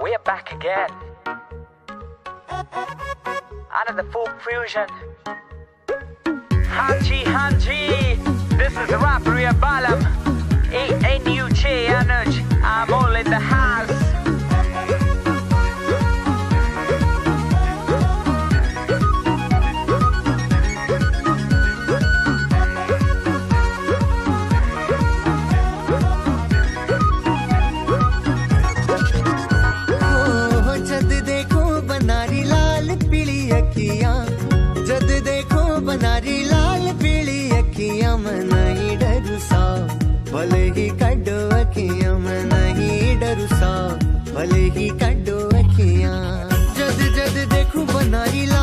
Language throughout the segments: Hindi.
We're back again. Under the full fusion. Hanji Hanji, this is Rapri Balam. भले ही कड्डो अखिया मैं नहीं डरू सा भले ही कड्डो अखिया जद जद देखो बनारी लाल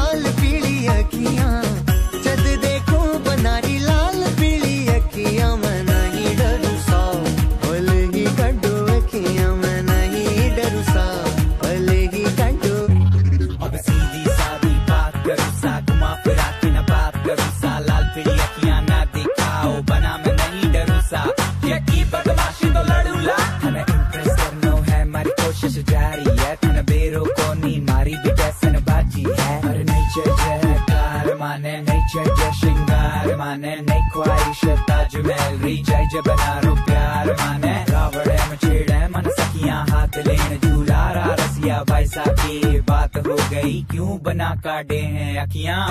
माने नहीं जय श्रृंगार, माने नहीं ख्वाहिश ताजमहल, री जय बना रो प्यार माने रावड़े में छेड़े मन सखियाँ हाथ लेन झूला, रा रसिया भाई साहब बात हो गई, क्यों बना काटे हैं अखियाँ?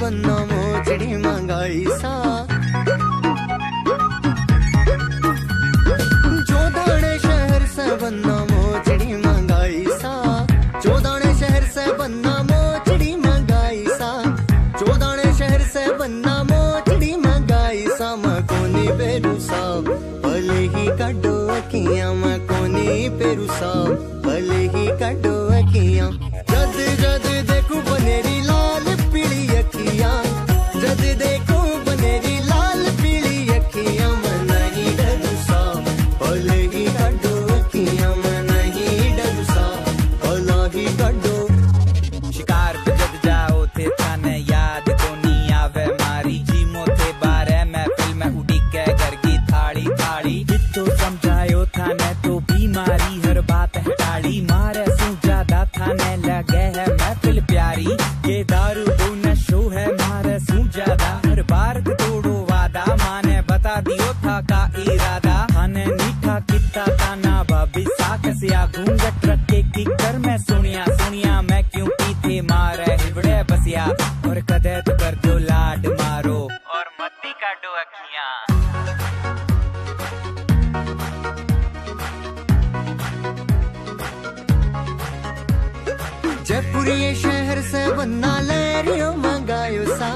बन्ना मोचड़ी मंगाई सा मैं कोनी पेरू प्यारी ये दारू दो नशो है, मारे सू ज़्यादा। हर बार तोड़ो वादा, माने बता दियो था का इरादा। थाने मीठा किता ताना भाभी साक सिया घूंघट रखे की कर मैं सुनिया सुनिया, मैं क्यों पी थे मारे? हिबड़े बसिया, और कदे तो कर दो लाड मारो। और मत्ती काटो अखियाँ। जयपुर शहर से बन्ना लहरियो मंगायो सा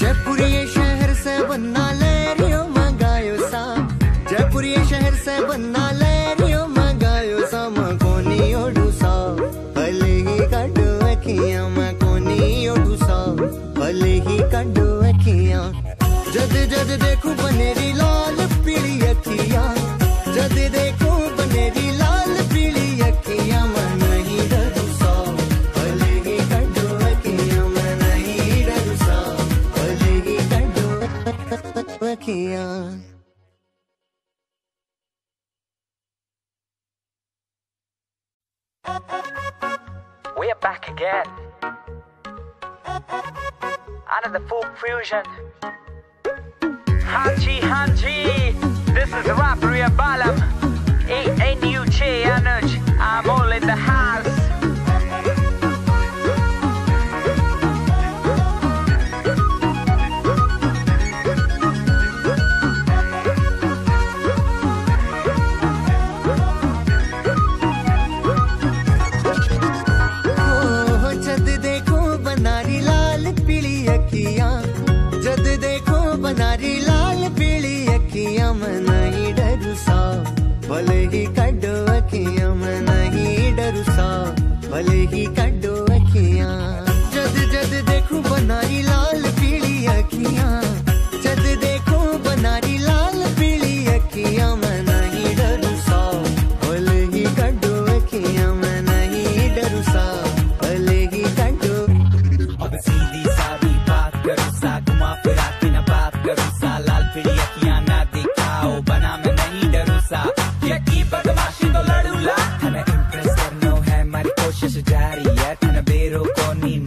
जयपुर शहर से बन्ना लहरियो मंगायो सा जयपुर शहर से बन्ना लहरियो मंगायो सा मैं कोनी ओडू सा भले ही कड्डो अखियाँ, मैं कोनी ओडू सा भले ही कड्डो अखियाँ। जद जद देखूँ बनेरी लाल पीली अखियाँ, जद देखूँ We're back again. Under the full fusion. Hanji, Hanji. This is rap Balam. बनारी लाल पीली अखियाँ मैं नहीं डरू सा। भले ही कड्डो अखियाँ मैं नहीं डरू सा। भले ही कड्डो फिर यकिया ना दिखाओ, बना मैं नहीं डरू सा। यकी बदमाशी तो थने इंप्रेस करनो है मारी कोशिश जारी है। थने बेरो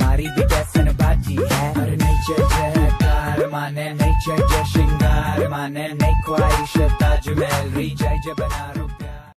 मारी भी कैसन बाजी है? नहीं जय माने नहीं जय जय श्रृंगार माने नहीं, ख्वाहिश ताजमहल, री जय जय